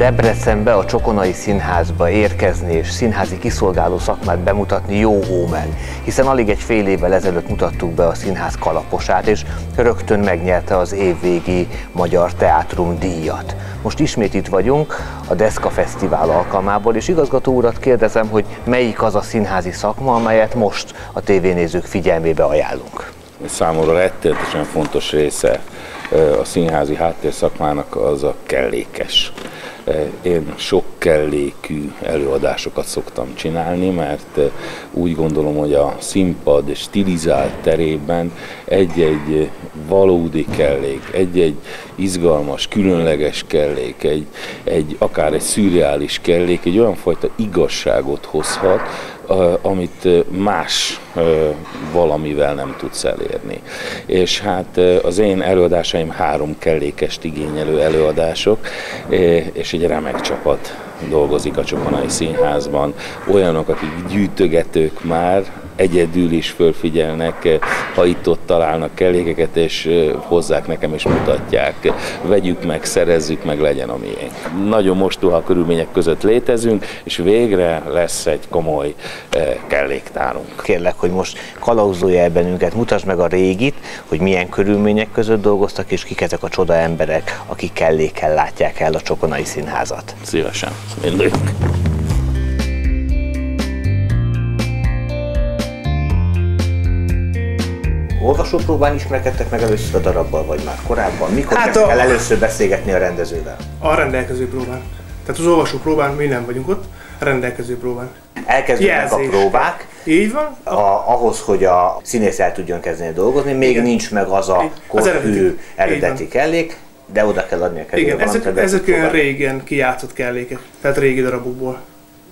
Debrecenbe, a Csokonai Színházba érkezni és színházi kiszolgáló szakmát bemutatni jó ómen, hiszen alig egy fél évvel ezelőtt mutattuk be a színház kalaposát, és rögtön megnyerte az évvégi Magyar Teátrum díjat. Most ismét itt vagyunk a Deszka Fesztivál alkalmából, és igazgató urat kérdezem, hogy melyik az a színházi szakma, amelyet most a tévénézők figyelmébe ajánlunk. Számomra rettenetesen fontos része a színházi háttérszakmának az a kellékes. Én sok kellékű előadásokat szoktam csinálni, mert úgy gondolom, hogy a színpad stilizált terében egy-egy valódi kellék, egy-egy izgalmas, különleges kellék, egy, egy akár egy szürreális kellék, egy olyan fajta igazságot hozhat, amit más valamivel nem tudsz elérni. És hát az én előadásaim három kellékest igényelő előadások, és egy remek csapat dolgozik a Csokonai Színházban. Olyanok, akik gyűjtögetők már, egyedül is fölfigyelnek, ha itt-ott találnak kellékeket, és hozzák nekem és mutatják. Vegyük meg, szerezzük meg, legyen a miénk. Nagyon mostoha körülmények között létezünk, és végre lesz egy komoly kelléktárunk. Kérlek, hogy most kalauzolja el bennünket, mutasd meg a régit, hogy milyen körülmények között dolgoztak, és kik ezek a csoda emberek, akik kellékkel látják el a Csokonai Színházat. Szívesen, mindegyik. Olvasópróbán ismerkedtek meg először a darabbal, vagy már korábban? Mikor hát a... kell először beszélgetni a rendezővel? A rendelkező próbán. Tehát az olvasópróbán mi nem vagyunk ott, a rendelkező próbán. Elkezdődnek a próbák. Így van. A, ahhoz, hogy a színész el tudjon kezdeni dolgozni, még Igen. nincs meg az a korhű eredeti kellék, de oda kell adni a kezébe. Igen, ezek, ezek olyan régen kijátszott kellékek, tehát régi darabokból,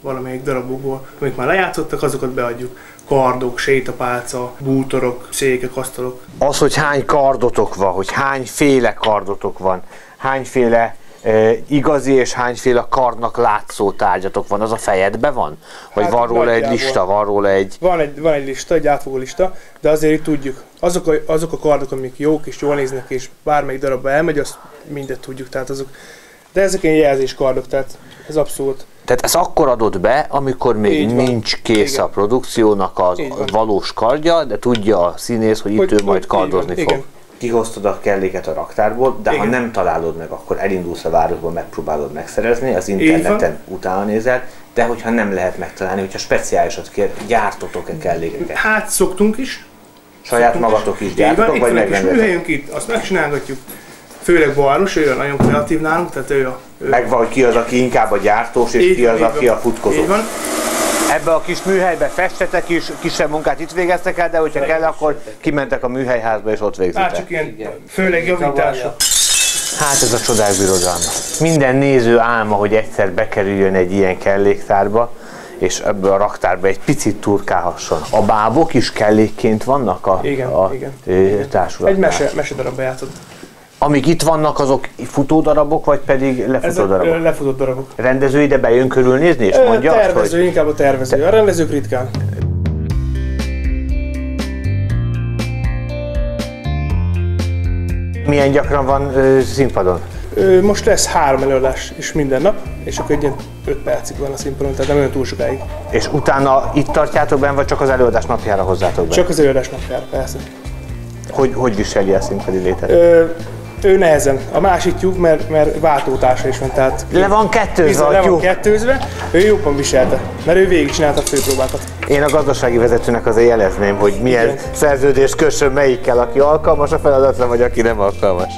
valamelyik darabokból, amik már lejátszottak, azokat beadjuk kardok, sétapálca, bútorok, székek, asztalok. Az, hogy hány kardotok van, hogy hányféle kardotok van, hányféle e, igazi és hányféle kardnak látszó tárgyatok van, az a fejedben van? Vagy hát, van róla egy lista, van róla egy... Van egy, van egy lista, egy átfogó lista, de azért itt tudjuk. Azok a, azok a kardok, amik jók és jól néznek, és bármelyik darabba elmegy, azt mindet tudjuk. Tehát azok, de ezek ilyen jelzéskardok, tehát ez abszolút tehát ez akkor adott be, amikor még Így nincs van. kész Igen. a produkciónak a valós kardja, de tudja a színész, hogy, hogy itt ő majd kardozni fog. Igen. Kihoztad a kelléket a raktárból, de Igen. ha nem találod meg, akkor elindulsz a városba, megpróbálod megszerezni, az interneten utána nézel, de hogyha nem lehet megtalálni, hogyha speciálisat kér, gyártotok-e kellékeket? Hát szoktunk is. Saját szoktunk magatok is, is gyártotok, vagy megrendetek? itt, azt megcsinálgatjuk főleg Baros, ő a nagyon kreatív nálunk, tehát ő a... Ő Megvan, hogy ki az, aki inkább a gyártós, és így, ki az, aki van. a futkozó. Így van. Ebbe a kis műhelybe festetek is, kisebb munkát itt végeztek el, de hogyha kell, akkor kimentek a műhelyházba és ott végzitek. Hát csak ilyen, főleg javítások. Hát ez a csodák birodalma. Minden néző álma, hogy egyszer bekerüljön egy ilyen kelléktárba, és ebből a raktárba egy picit turkálhasson. A bábok is kellékként vannak a, igen, a igen. társulatnál? Egy mese, mese darabba játszott. Amik itt vannak, azok futódarabok, vagy pedig lefutó Ezek lefutó darabok. Rendező ide bejön körülnézni, és mondja Tervező, azt, hogy... inkább a tervező. A rendezők ritkán. Milyen gyakran van ö, színpadon? Ö, most lesz három előadás is minden nap, és akkor egy ilyen 5 percig van a színpadon, tehát nem olyan túl sokáig. És utána itt tartjátok benne, vagy csak az előadás napjára hozzátok be? Csak az előadás napjára, persze. Hogy, hogy viseli a színpadi létet? Ö, ő nehezen. A másik tyúk, mert, mert váltótársa is van. Tehát le van kettőzve bizony, Le van kettőzve, ő jobban viselte, mert ő végig csinálta a főpróbákat. Én a gazdasági vezetőnek azért jelezném, hogy milyen Igen. szerződést kössön melyikkel, aki alkalmas a feladatra, vagy aki nem alkalmas.